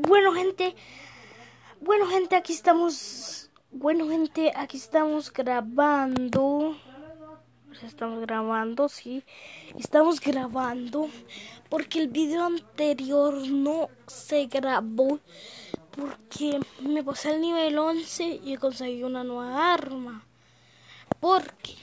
Bueno, gente. Bueno, gente, aquí estamos. Bueno, gente, aquí estamos grabando. Estamos grabando, sí. Estamos grabando porque el video anterior no se grabó porque me pasé el nivel 11 y conseguí una nueva arma. Porque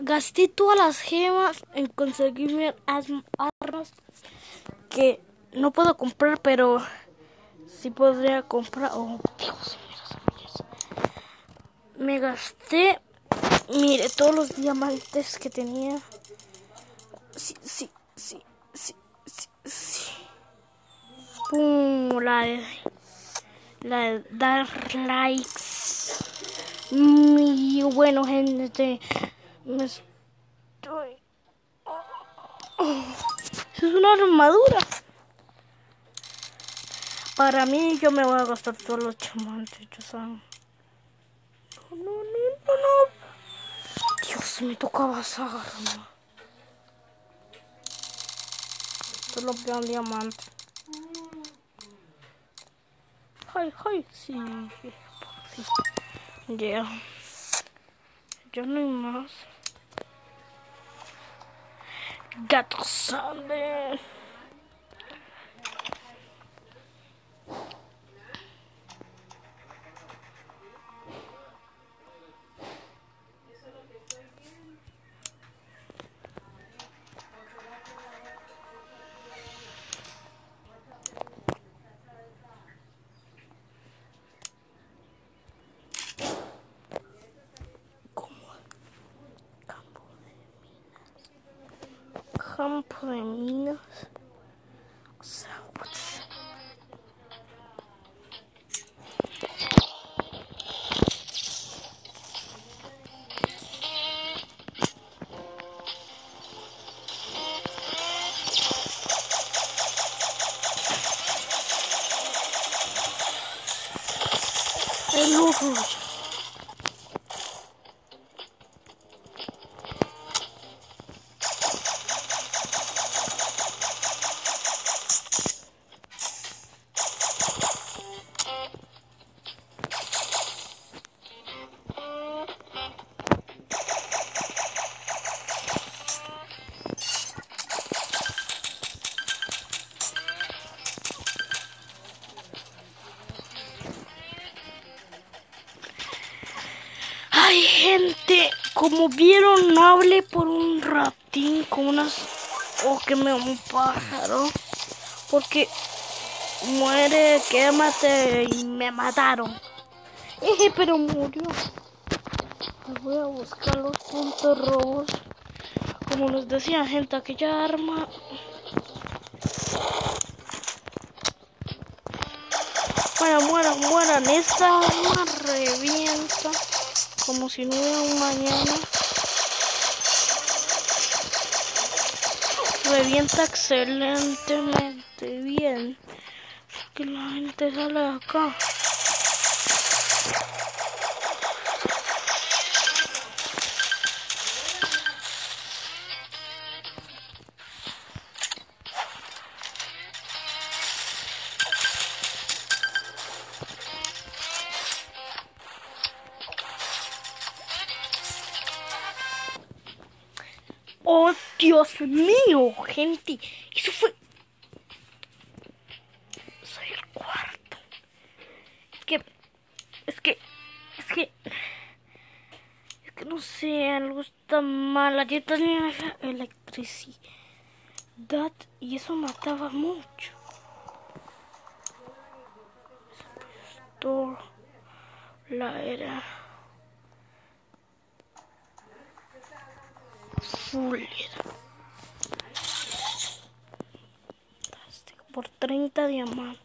gasté todas las gemas en conseguirme armas que no puedo comprar, pero sí podría comprar. Oh, Dios, mira, Me gasté, mire, todos los diamantes que tenía. Sí, sí, sí, sí, sí, sí. Pum, la de, la de dar likes. Y bueno, gente, me estoy. Es una armadura. Para mí, yo me voy a gastar todos los chamantes, No, no, no, no, no. Dios, me tocaba esa arma. Solo queda un diamante. Ay, ay, sí. sí. Yeah. Ya no hay más. Gato sale. comprimidos sándwich. Hello. Gente, como vieron, no hablé por un ratín con unas... O oh, que me un pájaro. Porque muere, quémate y me mataron. Eje, pero murió. Voy a buscar los puntos rojos. Como les decía, gente, aquella arma... Bueno, mueran, mueran. Esta arma revienta como si no hubiera un mañana. Revienta excelentemente bien. Que la gente sale de acá. Oh, Dios mío, gente. Eso fue... Soy el cuarto. Es que... Es que... Es que... Es que no sé, algo está mal. Ayer tenía electricidad y eso mataba mucho. Esto... La era... Por 30 diamantes.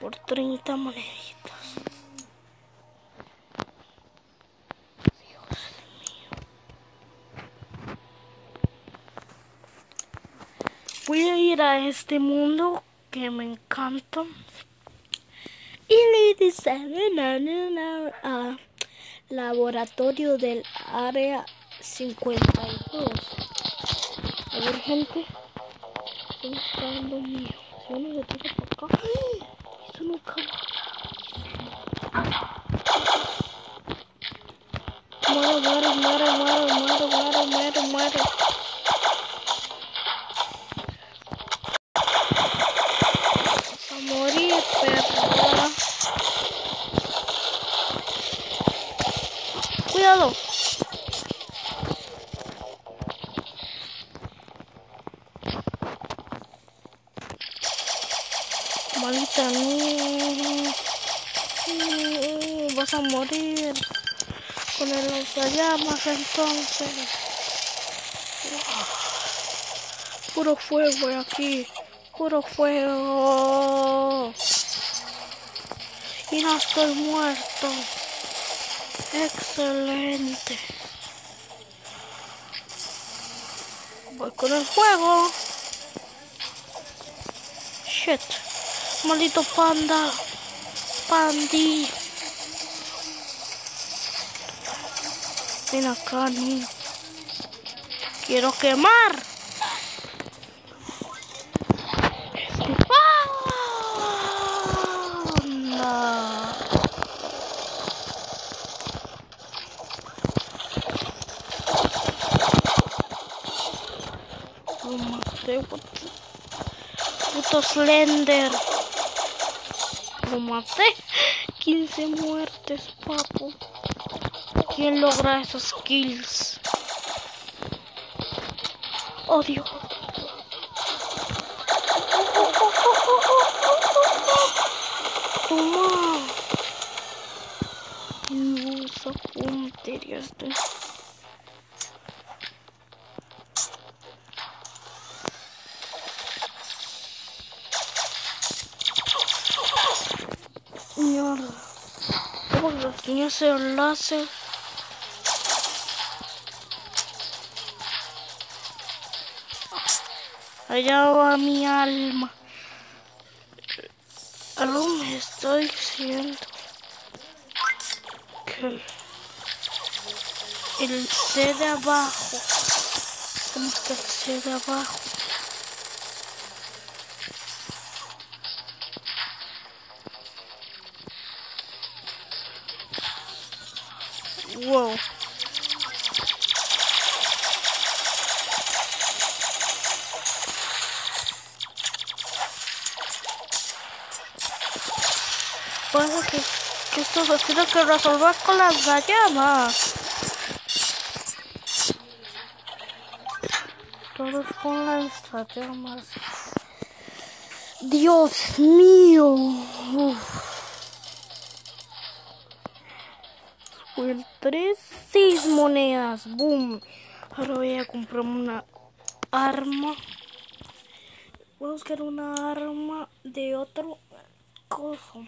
Por 30 moneditas. Dios mío. Voy a ir a este mundo que me encanta. Y le dice a laboratorio del área 52. A ver, gente. Estoy buscando mío. Si uno se tira para acá. Eso nunca Muere, muere, muere, muere, muere, muere, muere, muere. Vas a morir, perra. Cuidado. Malita, no. No, Vas a morir con el lanzallamas entonces. Puro fuego aquí. Puro fuego. Y no estoy muerto. Excelente. Voy con el fuego. Shit. Maldito panda. Pandi. Ven acá, niño. Quiero quemar. Puto Slender. Lo maté. 15 muertes, papu. ¿Quién logra esos kills? Odio. Y usa puntería este. Mierda. ¿Cómo que tenía ese láser? Allá va mi alma. Algo me está diciendo que el C de abajo, ¿cómo está el C de abajo? Wow. Pasa que, que esto se tiene que resolver con las llamas. Todo es con las llamas. Dios mío. Uf. Encontré seis monedas. Boom. Ahora voy a comprarme una arma. Voy a buscar una arma de otro coso.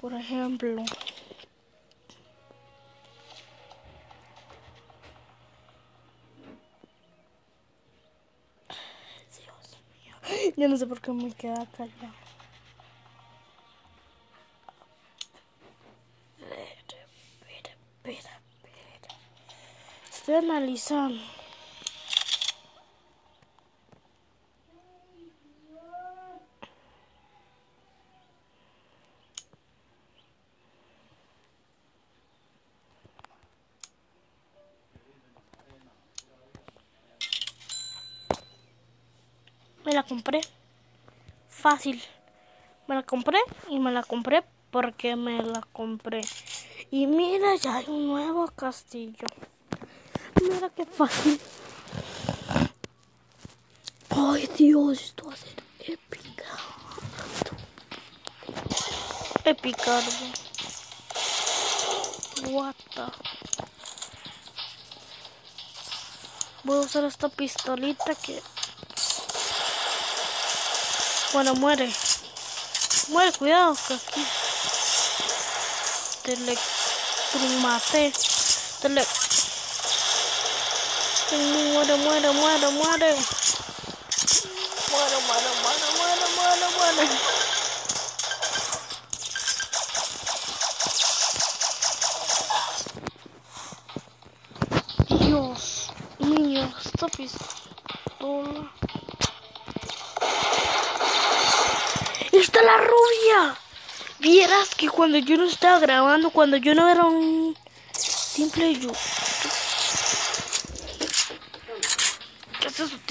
Por ejemplo. Dios mío. Yo no sé por qué me queda callado. Estoy analizando. Me la compré. Fácil. Me la compré y me la compré porque me la compré. Y mira, ya hay un nuevo castillo. Mira qué fácil. Ay, Dios, esto va a ser épica. Epicardo. What. Voy a usar esta pistolita que... Bueno, muere. Muere, cuidado, que aquí... Te le... Te le... Muere, muere, muere, muere. Muere, muere, muere, muere, muere, muere. Dios mío, esta pistola. está la rubia. Vieras que cuando yo no estaba grabando, cuando yo no era un simple yo.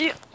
¿Qué es eso, tío?